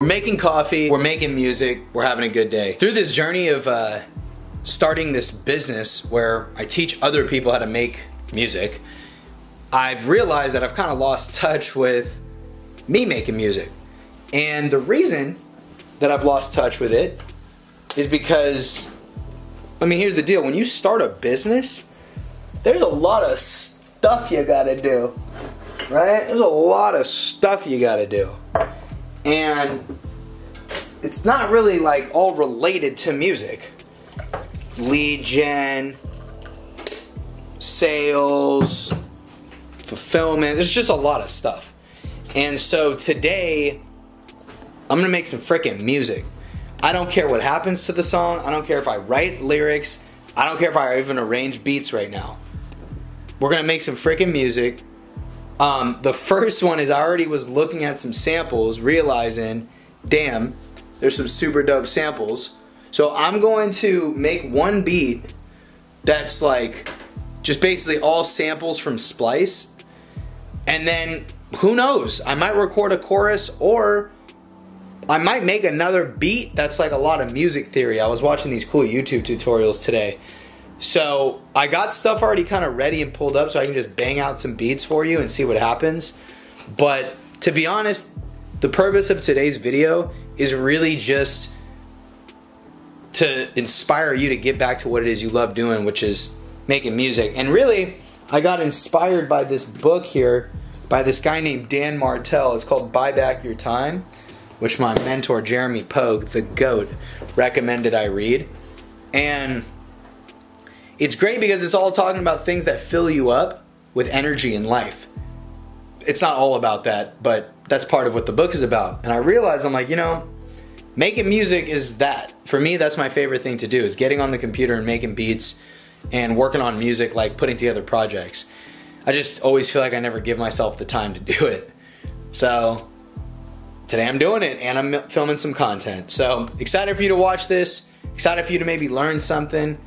We're making coffee, we're making music, we're having a good day. Through this journey of uh, starting this business where I teach other people how to make music, I've realized that I've kind of lost touch with me making music. And the reason that I've lost touch with it is because, I mean, here's the deal when you start a business, there's a lot of stuff you gotta do, right? There's a lot of stuff you gotta do and it's not really like all related to music. Lead gen, sales, fulfillment, there's just a lot of stuff. And so today, I'm gonna make some freaking music. I don't care what happens to the song, I don't care if I write lyrics, I don't care if I even arrange beats right now. We're gonna make some freaking music um, the first one is I already was looking at some samples, realizing, damn, there's some super dope samples. So I'm going to make one beat that's like just basically all samples from Splice. And then who knows? I might record a chorus or I might make another beat that's like a lot of music theory. I was watching these cool YouTube tutorials today so I got stuff already kind of ready and pulled up so I can just bang out some beats for you and see what happens. But to be honest, the purpose of today's video is really just to inspire you to get back to what it is you love doing, which is making music. And really, I got inspired by this book here by this guy named Dan Martell. It's called Buy Back Your Time, which my mentor Jeremy Pogue, the GOAT, recommended I read. And it's great because it's all talking about things that fill you up with energy in life. It's not all about that, but that's part of what the book is about. And I realized I'm like, you know, making music is that. For me, that's my favorite thing to do is getting on the computer and making beats and working on music, like putting together projects. I just always feel like I never give myself the time to do it. So today I'm doing it and I'm filming some content. So excited for you to watch this. Excited for you to maybe learn something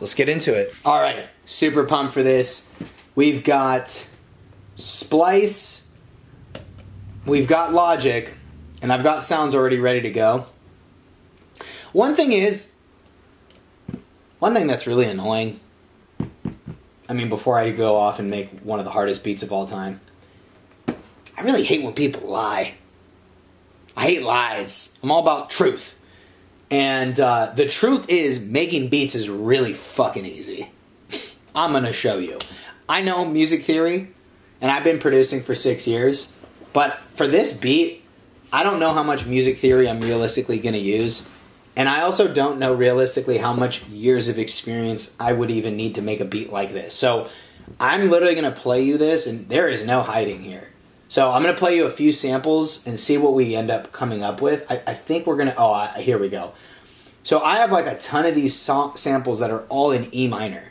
let's get into it. All right, super pumped for this. We've got Splice, we've got Logic, and I've got sounds already ready to go. One thing is, one thing that's really annoying, I mean, before I go off and make one of the hardest beats of all time, I really hate when people lie. I hate lies. I'm all about truth. And uh, the truth is, making beats is really fucking easy. I'm gonna show you. I know music theory, and I've been producing for six years, but for this beat, I don't know how much music theory I'm realistically gonna use. And I also don't know realistically how much years of experience I would even need to make a beat like this. So I'm literally gonna play you this, and there is no hiding here. So I'm going to play you a few samples and see what we end up coming up with. I, I think we're going to, oh, I, here we go. So I have like a ton of these so- samples that are all in E minor.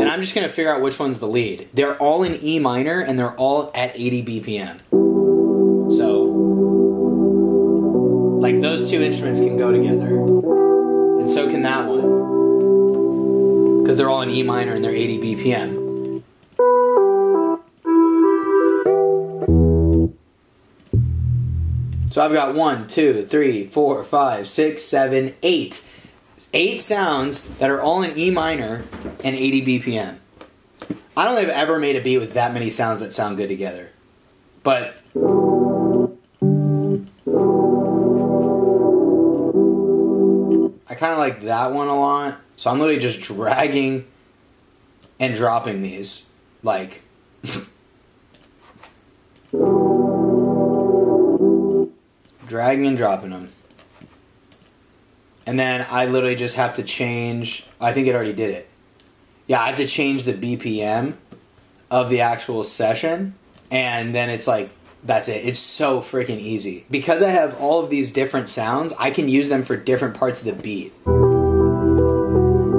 And I'm just going to figure out which one's the lead. They're all in E minor and they're all at 80 BPM. So, like those two instruments can go together and so can that one. Because they're all in E minor and they're 80 BPM. So I've got one, two, three, four, five, six, seven, eight. Eight sounds that are all in E minor and 80 BPM. I don't think I've ever made a beat with that many sounds that sound good together. But kind of like that one a lot. So I'm literally just dragging and dropping these. Like. dragging and dropping them. And then I literally just have to change. I think it already did it. Yeah, I have to change the BPM of the actual session. And then it's like that's it. It's so freaking easy. Because I have all of these different sounds, I can use them for different parts of the beat.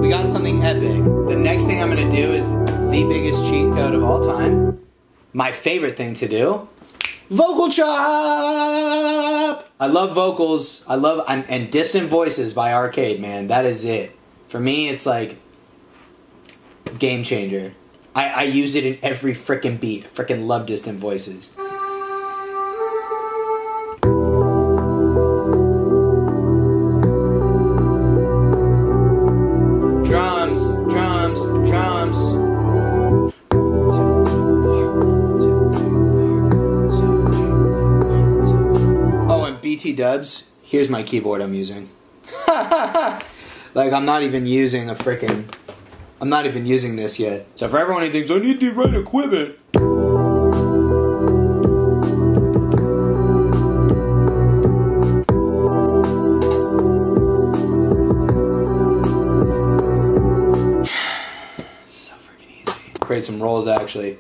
We got something epic. The next thing I'm gonna do is the biggest cheat code of all time. My favorite thing to do. Vocal chop! I love vocals. I love, and, and distant voices by Arcade, man. That is it. For me, it's like, game changer. I, I use it in every freaking beat. Freaking love distant voices. Dubs. Here's my keyboard I'm using. like I'm not even using a freaking. I'm not even using this yet. So for everyone who thinks I need the right equipment. so freaking easy. Create some rolls actually.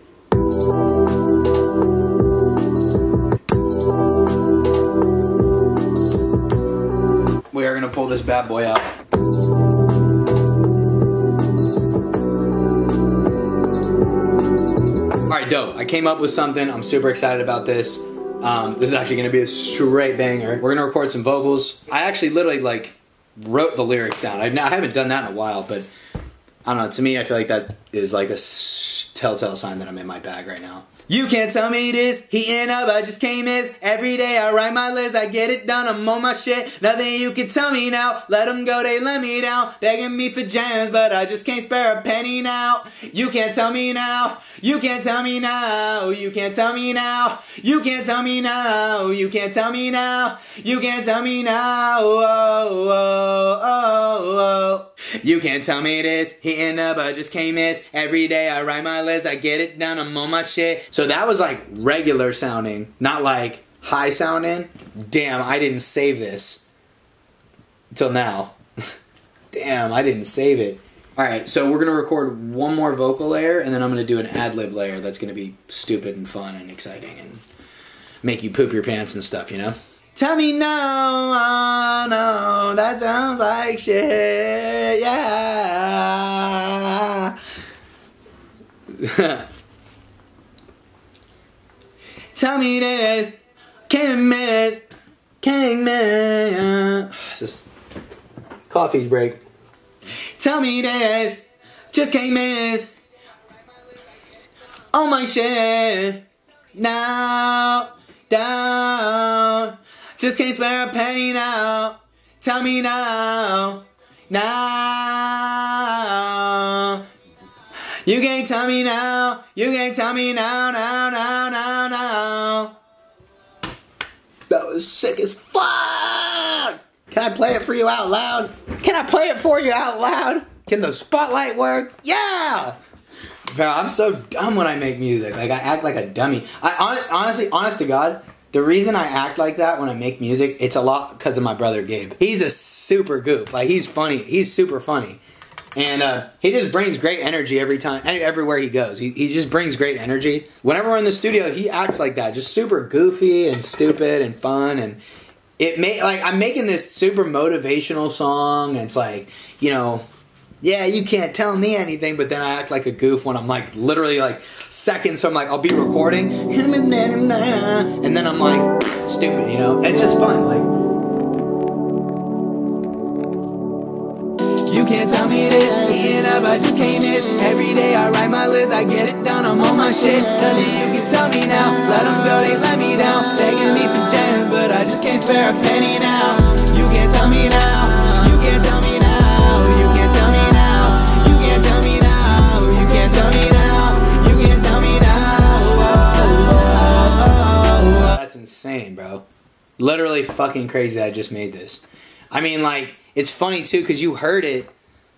Pull this bad boy out. Alright, dope. I came up with something. I'm super excited about this. Um, this is actually gonna be a straight banger. We're gonna record some vocals. I actually literally like wrote the lyrics down. I've, I haven't done that in a while, but I don't know. To me, I feel like that is like a telltale sign that I'm in my bag right now. You can't tell me this, heating up, I just came is Every day I write my list, I get it done, I'm on my shit. Nothing you can tell me now, let them go, they let me down. Begging me for jams, but I just can't spare a penny now. You can't tell me now, you can't tell me now You can't tell me now, you can't tell me now You can't tell me now, you can't tell me now. Oh, oh, oh, oh. oh. You can't tell me this, heating up, I just came is Every day I write my list, I get it done, I'm on my shit so that was like regular sounding, not like high sounding. Damn, I didn't save this until now. Damn, I didn't save it. All right, so we're gonna record one more vocal layer, and then I'm gonna do an ad lib layer that's gonna be stupid and fun and exciting and make you poop your pants and stuff, you know. Tell me no, oh, no, that sounds like shit, yeah. Tell me this, can't miss, can't miss. This coffee break. Tell me this, just can't miss. Oh my shit, now, down. Just can't spare a penny now. Tell me now, now. You can't tell me now. You can't tell me now, now, now, now, now. That was sick as fuck. Can I play it for you out loud? Can I play it for you out loud? Can the spotlight work? Yeah. Bro, I'm so dumb when I make music. Like I act like a dummy. I honestly, honest to God, the reason I act like that when I make music, it's a lot because of my brother Gabe. He's a super goof. Like he's funny. He's super funny. And uh, he just brings great energy every time, everywhere he goes. He, he just brings great energy. Whenever we're in the studio, he acts like that, just super goofy and stupid and fun. And it may like I'm making this super motivational song. And it's like you know, yeah, you can't tell me anything. But then I act like a goof when I'm like literally like seconds. So I'm like I'll be recording, and then I'm like stupid. You know, it's just fun. Like. You can't tell me this, eating up, I just can't miss Every day I write my list, I get it done, I'm on my shit Nothing you can tell me now, let them go, they let me down Begging me for jams, but I just can't spare a penny now You can't tell me now, insane, bro Literally fucking crazy I just made this I mean, like, it's funny too because you heard it,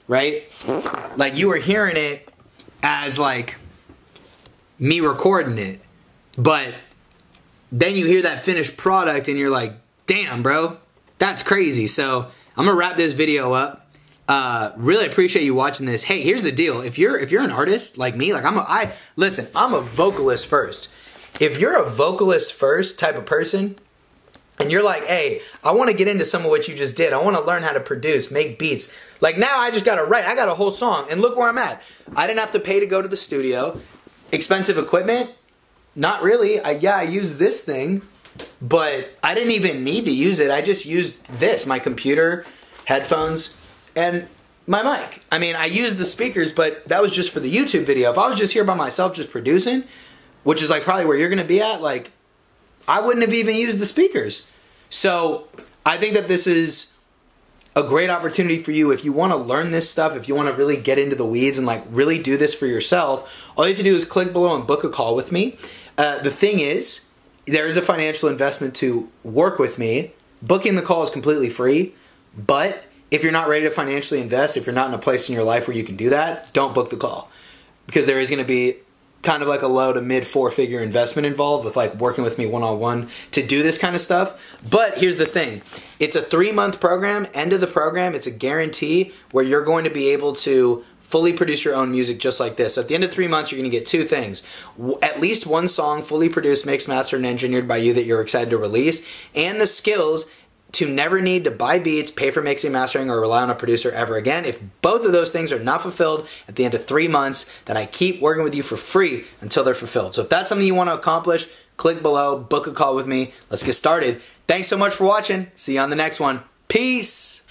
right? Like you were hearing it as like me recording it, but then you hear that finished product and you're like, "Damn, bro, that's crazy." So I'm gonna wrap this video up. Uh, really appreciate you watching this. Hey, here's the deal: if you're if you're an artist like me, like I'm a I listen, I'm a vocalist first. If you're a vocalist first type of person, and you're like, hey, I want to get into some of what you just did. I want to learn how to produce, make beats. Like now I just got to write. I got a whole song and look where I'm at. I didn't have to pay to go to the studio. Expensive equipment? Not really. I, yeah, I use this thing, but I didn't even need to use it. I just used this, my computer, headphones, and my mic. I mean, I use the speakers, but that was just for the YouTube video. If I was just here by myself, just producing, which is like probably where you're gonna be at, like, I wouldn't have even used the speakers. So I think that this is a great opportunity for you if you want to learn this stuff, if you want to really get into the weeds and like really do this for yourself. All you have to do is click below and book a call with me. Uh, the thing is, there is a financial investment to work with me. Booking the call is completely free, but if you're not ready to financially invest, if you're not in a place in your life where you can do that, don't book the call because there is going to be kind of like a low to mid four figure investment involved with like working with me one on one to do this kind of stuff. But here's the thing it's a three month program. End of the program, it's a guarantee where you're going to be able to fully produce your own music just like this. So at the end of three months, you're going to get two things. At least one song fully produced, mixed, mastered, and engineered by you that you're excited to release, and the skills to never need to buy beats, pay for mixing, mastering, or rely on a producer ever again. If both of those things are not fulfilled at the end of three months, then I keep working with you for free until they're fulfilled. So if that's something you want to accomplish, click below, book a call with me. Let's get started. Thanks so much for watching. See you on the next one. Peace.